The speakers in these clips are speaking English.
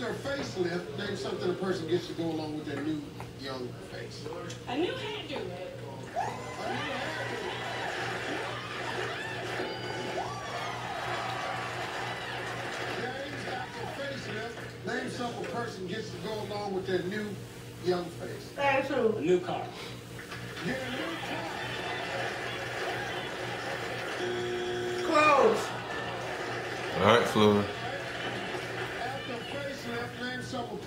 After a facelift, name something a person gets to go along with their new young face. A new hairdo. James, after a facelift, name something a person gets to go along with their new young face. That's A true. new car. Get a new car. Clothes. All right, Floyd.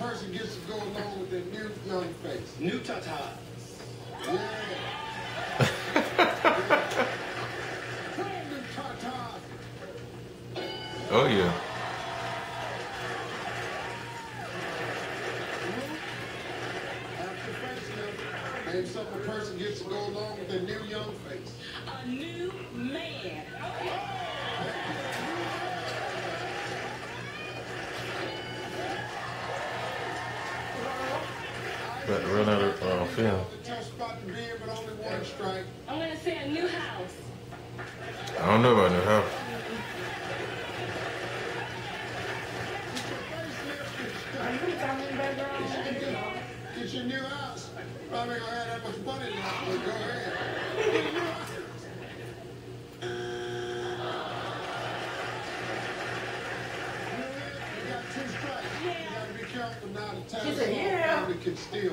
After a facelift, name something a person gets to go along with their new young face. New tatas. Yeah. Brand new Tata. Oh yeah. After facelift, name something a person gets to go along with their new young face. A new man. About to run out of uh, film. The tough spot to be in, but only one strike. I'm gonna say a new house. I don't know about the house. Are you coming in the background? Get your new house. Probably gonna have that much money left, but go ahead. Careful now. The She said, yeah. Can steal.